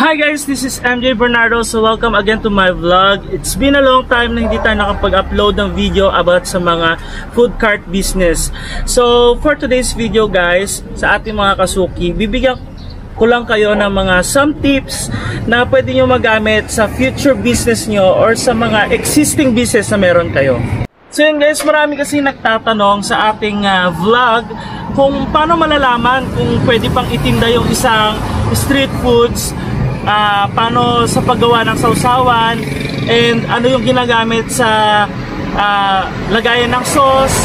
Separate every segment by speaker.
Speaker 1: Hi guys, this is MJ Bernardo. So welcome again to my vlog. It's been a long time na hindi tayo nakapag-upload ng video about sa mga food cart business. So for today's video guys, sa ating mga kasuki, bibigyan ko lang kayo ng mga some tips na pwede nyo magamit sa future business nyo or sa mga existing business na meron kayo. So yun guys, marami kasi nagtatanong sa ating uh, vlog kung paano malalaman kung pwede pang itinda yung isang street foods uh, paano sa paggawa ng sausawan and ano yung ginagamit sa uh, lagayan ng sauce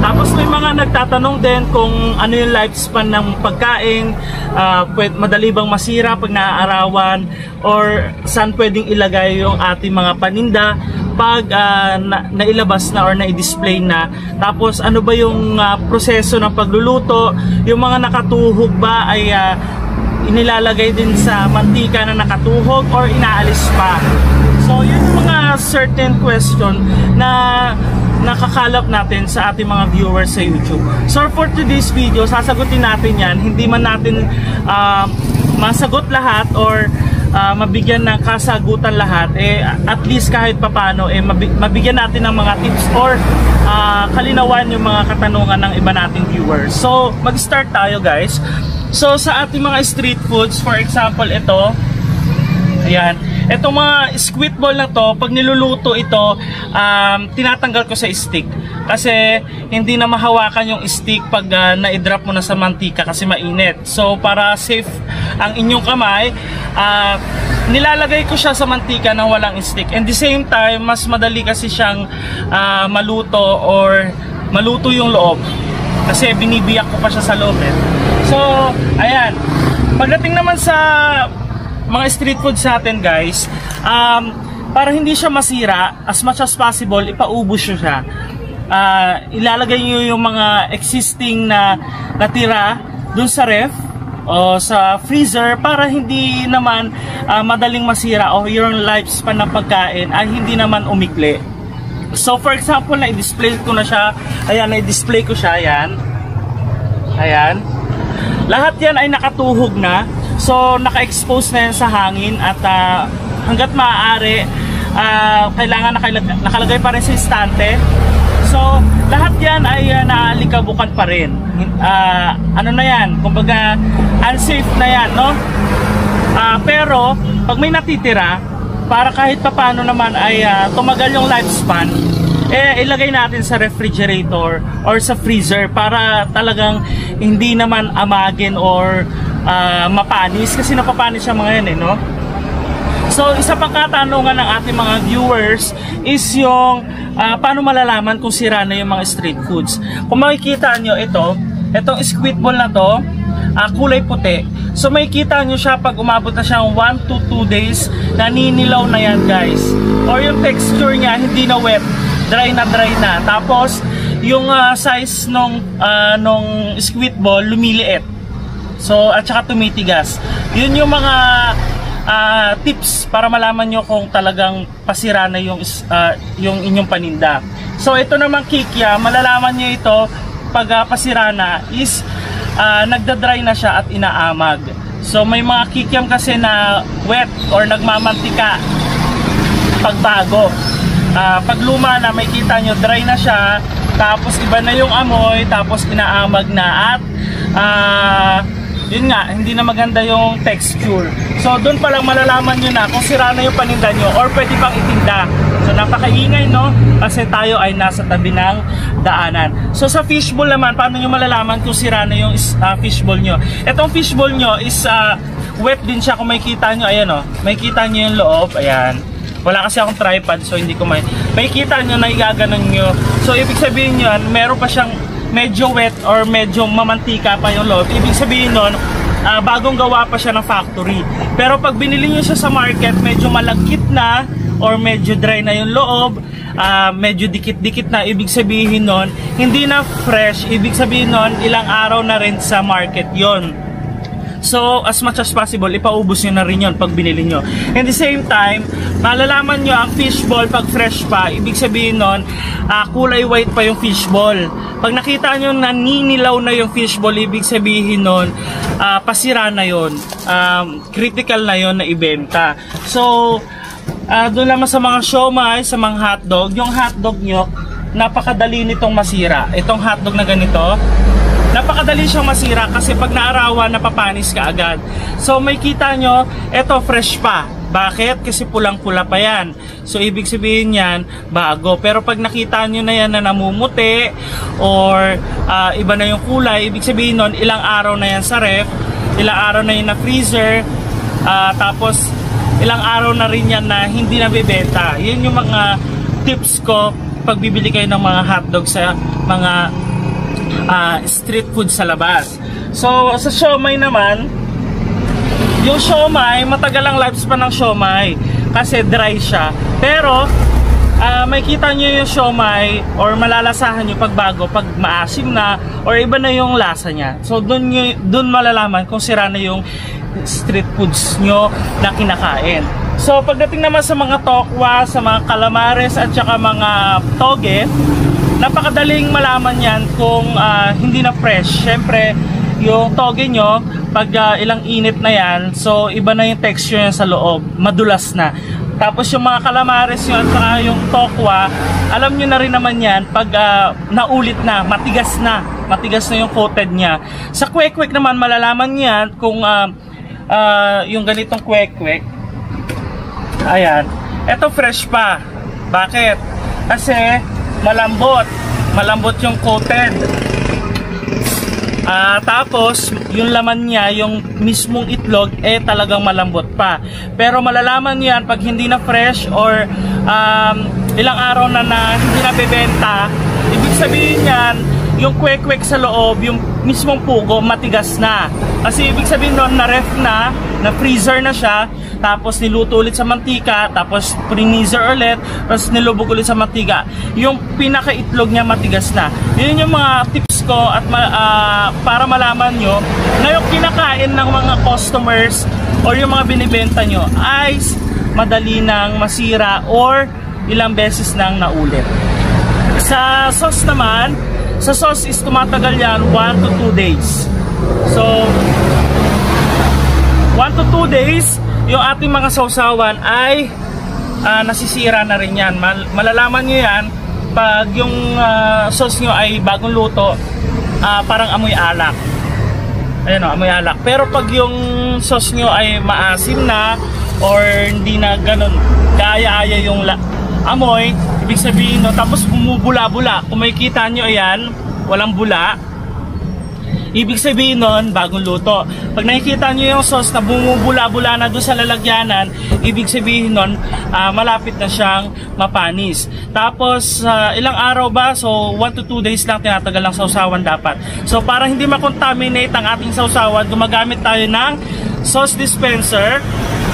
Speaker 1: tapos may mga nagtatanong din kung ano yung lifespan ng pagkain, uh, pwede, madali bang masira pag naaarawan or saan pwedeng ilagay yung ating mga paninda pag uh, na, nailabas na or na-display na. Tapos ano ba yung uh, proseso ng pagluluto, yung mga nakatuhog ba ay uh, inilalagay din sa mantika na nakatuhog or inaalis pa. So, yun yung mga certain question na nakakalap natin sa ating mga viewers sa YouTube. So, for today's video, sasagutin natin yan. Hindi man natin uh, masagot lahat or uh, mabigyan ng kasagutan lahat, eh, at least kahit papano, eh, mabigyan natin ng mga tips or uh, kalinawan yung mga katanungan ng iba nating viewers. So, mag-start tayo guys. So sa ating mga street foods, for example ito, ayan, itong mga squid ball na to, pag niluluto ito, um, tinatanggal ko sa stick. Kasi hindi na mahawakan yung stick pag uh, na-drop mo na sa mantika kasi mainit. So para safe ang inyong kamay, uh, nilalagay ko siya sa mantika na walang stick. And the same time, mas madali kasi siyang uh, maluto or maluto yung loob. Kasi binibiyak ko pa siya sa loob eh. So, ayan. Pagdating naman sa mga street food sa atin guys, um, para hindi siya masira, as much as possible, ipaubos nyo siya. Uh, ilalagay nyo yung mga existing na natira dun sa ref o sa freezer para hindi naman uh, madaling masira o yung lifespan ng pagkain ay hindi naman umikli. So for example, na-display ko na siya. Ayan, na-display ko siya. Ayan. Ayan. Lahat yan ay nakatuhog na. So, naka-expose na yan sa hangin at uh, hanggat maaari, uh, kailangan nakalagay, nakalagay pa rin sa istante. So, lahat yan ay uh, naalikabukan pa rin. Uh, ano na yan? Kumbaga, unsafe na yan, no? Uh, pero, pag may natitira, para kahit papano naman ay uh, tumagal yung lifespan, eh ilagay natin sa refrigerator or sa freezer para talagang hindi naman amagin or uh, mapanis kasi napapanis siya mga yan eh no So isa pang katanungan ng ating mga viewers is yung uh, paano malalaman kung sira na yung mga street foods. Kung makikita nyo ito, itong squid ball na to, uh, kulay puti. So makikita nyo siya pag umabot na siyang 1 to 2 days, naninilaw na yan guys. Or yung texture niya hindi na wet, dry na dry na. Tapos, yung uh, size nung, uh, nung squid ball lumiliit. So, at saka tumitigas. Yun yung mga uh, tips para malaman nyo kung talagang pasira na yung, uh, yung inyong paninda. So, ito namang kikya, malalaman nyo ito pag uh, pasira na is uh, nagda-dry na siya at inaamag. So, may mga kikiam kasi na wet or nagmamantika pagbago uh, pag luma na may kita nyo dry na siya tapos iba na yung amoy tapos inaamag na at uh, yun nga, hindi na maganda yung texture. So doon pa lang malalaman nyo na kung sira na yung paninda nyo or pwede pang itinda. So napakaingay no? Kasi tayo ay nasa tabi ng daanan. So sa fishbowl naman, paano nyo malalaman kung sira na yung uh, fishbowl nyo? Itong fishbowl nyo is uh, wet din siya kung may kita nyo. Ayan oh, may kita nyo yung loob. Ayan. Wala kasi akong tripod so hindi ko may makikita nyo na igaganon nyo. So ibig sabihin nyo, meron pa siyang medyo wet or medyo mamantika pa yung loob. Ibig sabihin nun, uh, bagong gawa pa siya ng factory. Pero pag binili nyo siya sa market, medyo malagkit na or medyo dry na yung loob, uh, medyo dikit-dikit na, ibig sabihin nun, hindi na fresh, ibig sabihin nun, ilang araw na rin sa market yon So, as much as possible, ipaubos nyo na rin yun pag binili nyo. And the same time, malalaman nyo ang fishball pag fresh pa, ibig sabihin nun, uh, kulay white pa yung fishball. Pag nakita nyo na ninilaw na yung fishball, ibig sabihin nun, uh, pasira na yon um, critical na yon na ibenta. So, uh, doon naman sa mga siomay, sa mga hotdog, yung hotdog nyo, napakadali nitong masira. Itong hotdog na ganito, napakadali siyang masira kasi pag naarawan, napapanis ka agad. So may kita nyo, ito fresh pa. Bakit? Kasi pulang-pula pa yan. So, ibig sabihin yan, bago. Pero pag nakita nyo na yan na namumuti or uh, iba na yung kulay, ibig sabihin nun, ilang araw na yan sa ref, ilang araw na yun na freezer, uh, tapos ilang araw na rin yan na hindi nabibenta. Yun yung mga tips ko pag bibili kayo ng mga hotdog sa mga uh, street food sa labas. So, sa siomay naman, yung siomay, matagal ang lifespan ng siomay kasi dry siya. Pero, uh, may kita nyo yung siomay or malalasahan nyo pag bago, pag maasim na or iba na yung lasa niya. So, dun, dun malalaman kung sira na yung street foods nyo na kinakain. So, pagdating naman sa mga tokwa, sa mga calamares at saka mga toge, napakadaling malaman yan kung uh, hindi na fresh. Siyempre, yung toge nyo, pag uh, ilang init na yan, so iba na yung texture niya sa loob, madulas na. Tapos yung mga calamares nyo at saka yung tokwa, alam nyo na rin naman yan pag uh, naulit na, matigas na, matigas na yung coated niya. Sa kwek-kwek naman, malalaman yan kung uh, uh, yung ganitong kwek-kwek. Ayan. Ito fresh pa. Bakit? Kasi malambot. Malambot yung coated. Uh, tapos, yung laman niya, yung mismong itlog, eh talagang malambot pa. Pero malalaman yan pag hindi na fresh or um, ilang araw na na hindi na bebenta, ibig sabihin yan, yung kwek-kwek sa loob, yung mismong pugo, matigas na. Kasi ibig sabihin nun, na-ref na, na-freezer na siya, tapos niluto ulit sa mantika, tapos freezer ulit, tapos nilubog ulit sa mantika. Yung pinaka-itlog niya matigas na. Yun yung mga tips ko at uh, para malaman nyo na yung kinakain ng mga customers or yung mga binibenta nyo ay madali nang masira or ilang beses nang naulit. Sa sauce naman, sa sauce is tumatagal yan 1 to 2 days. So, 1 to 2 days, yung ating mga sausawan ay uh, nasisira na rin yan. Mal malalaman nyo yan pag yung uh, sauce nyo ay bagong luto uh, parang amoy alak ayun o, amoy alak pero pag yung sauce nyo ay maasim na or hindi na ganun kaya-aya yung amoy ibig sabihin no, tapos bumubula-bula kung makikita nyo ayan walang bula Ibig sabihin nun, bagong luto. Pag nakikita nyo yung sauce na bumubula-bula na doon sa lalagyanan, ibig sabihin nun, uh, malapit na siyang mapanis. Tapos, uh, ilang araw ba? So, 1 to 2 days lang tinatagal ang sausawan dapat. So, para hindi makontaminate ang ating sausawan, gumagamit tayo ng sauce dispenser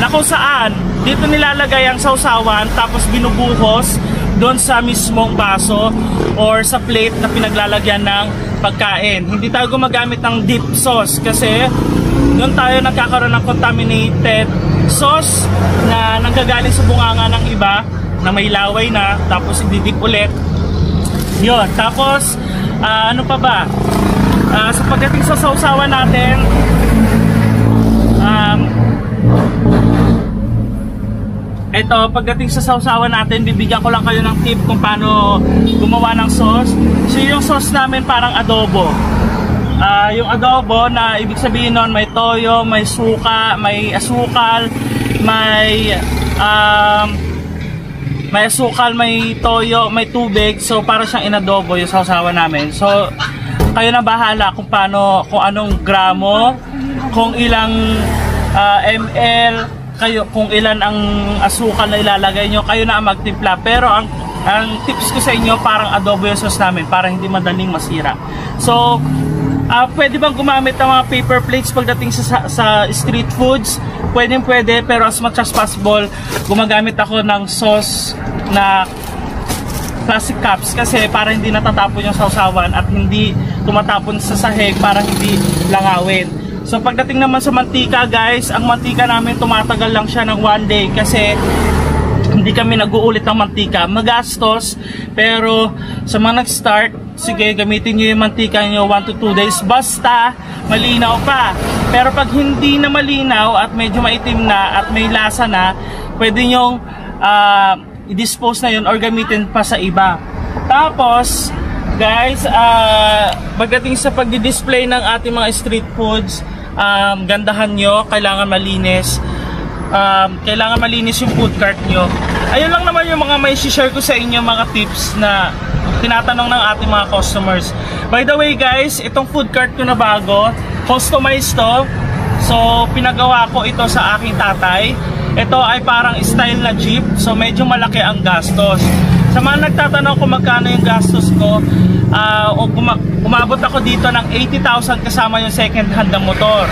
Speaker 1: na kung saan dito nilalagay ang sausawan tapos binubuhos doon sa mismong baso or sa plate na pinaglalagyan ng pagkain. Hindi tayo gumagamit ng dip sauce kasi doon tayo nagkakaroon ng contaminated sauce na nanggagaling sa bunganga ng iba na may laway na tapos ididip ulit. Yun. Tapos, uh, ano pa ba? Uh, sa pagdating sa sausawan natin, um, ito, pagdating sa sausawan natin, bibigyan ko lang kayo ng tip kung paano gumawa ng sauce. So, yung sauce namin parang adobo. Uh, yung adobo na ibig sabihin nun, may toyo, may suka, may asukal, may um, may asukal, may toyo, may tubig. So, para siyang inadobo yung sausawan namin. So, kayo na bahala kung paano, kung anong gramo, kung ilang uh, ml, kayo kung ilan ang asukal na ilalagay nyo, kayo na ang magtimpla. Pero ang ang tips ko sa inyo, parang adobo yung sauce namin para hindi madaling masira. So, uh, pwede bang gumamit ng mga paper plates pagdating sa, sa street foods? Pwede pwede, pero as much as possible, gumagamit ako ng sauce na plastic cups kasi para hindi natatapon yung sausawan at hindi tumatapon sa sahig para hindi langawin. So pagdating naman sa mantika guys, ang mantika namin tumatagal lang siya ng one day kasi hindi kami nag-uulit ng mantika. Magastos, pero sa mga nag-start, sige gamitin nyo yung mantika nyo 1 to 2 days. Basta malinaw pa. Pero pag hindi na malinaw at medyo maitim na at may lasa na, pwede nyo uh, i-dispose na yun or gamitin pa sa iba. Tapos, guys, uh, pagdating sa pagdi-display ng ating mga street foods, um, gandahan nyo, kailangan malinis. Um, kailangan malinis yung food cart nyo. Ayun lang naman yung mga may share ko sa inyo mga tips na tinatanong ng ating mga customers. By the way guys, itong food cart ko na bago, customized to. So, pinagawa ko ito sa aking tatay. Ito ay parang style na jeep, so medyo malaki ang gastos. Sa mga nagtatanong kung magkano yung gastos ko, uh, umabot ako dito ng 80,000 kasama yung second hand na motor.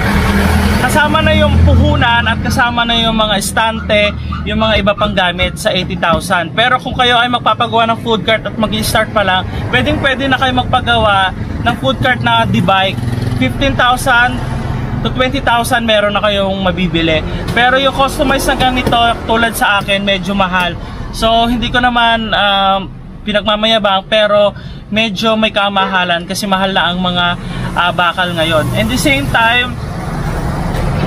Speaker 1: Kasama na yung puhunan at kasama na yung mga estante, yung mga iba pang gamit sa 80,000. Pero kung kayo ay magpapagawa ng food cart at mag-start pa lang, pwedeng pwede na kayo magpagawa ng food cart na D-bike. 15,000 to 20,000 meron na kayong mabibili. Pero yung customized na ganito tulad sa akin medyo mahal. So hindi ko naman uh, pinagmamayabang pero medyo may kamahalan kasi mahal na ang mga uh, bakal ngayon. And the same time,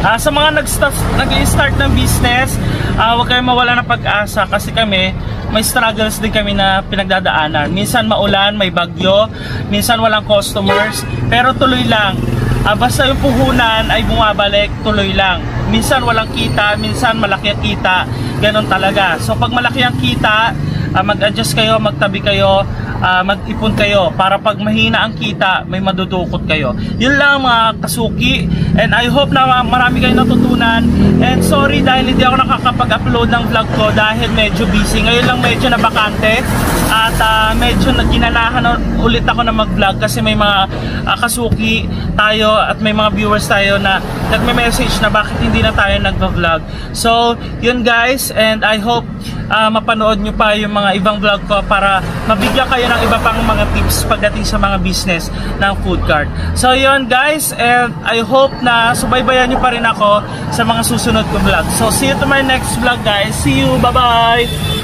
Speaker 1: uh, sa mga nag-start ng business, uh, huwag kayong mawala ng pag-asa kasi kami, may struggles din kami na pinagdadaanan. Minsan maulan, may bagyo, minsan walang customers, pero tuloy lang. Uh, basta yung puhunan ay bumabalik, tuloy lang. Minsan walang kita, minsan malaki ang kita, ganun talaga. So pag malaki ang kita, uh, mag-adjust kayo, magtabi kayo, uh, mag-ipon kayo para pag mahina ang kita, may madudukot kayo. Yun lang mga kasuki and I hope na marami kayong natutunan and sorry dahil hindi ako nakakapag-upload ng vlog ko dahil medyo busy. Ngayon lang medyo nabakante at uh, medyo ginanahan ulit ako na mag-vlog kasi may mga uh, kasuki tayo at may mga viewers tayo na nagme-message na bakit hindi na tayo nag-vlog. So, yun guys and I hope uh, mapanood nyo pa yung mga ibang vlog ko para mabigyan kayo ng iba pang mga tips pagdating sa mga business ng food cart. So yun guys, and I hope na subaybayan nyo pa rin ako sa mga susunod ko vlog. So see you to my next vlog guys. See you, bye bye!